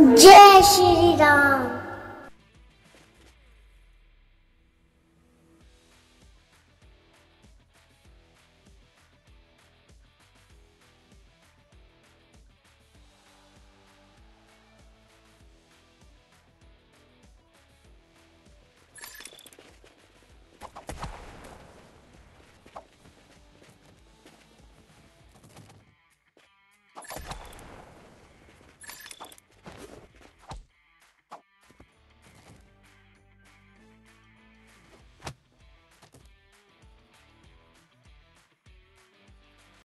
जय श्री राम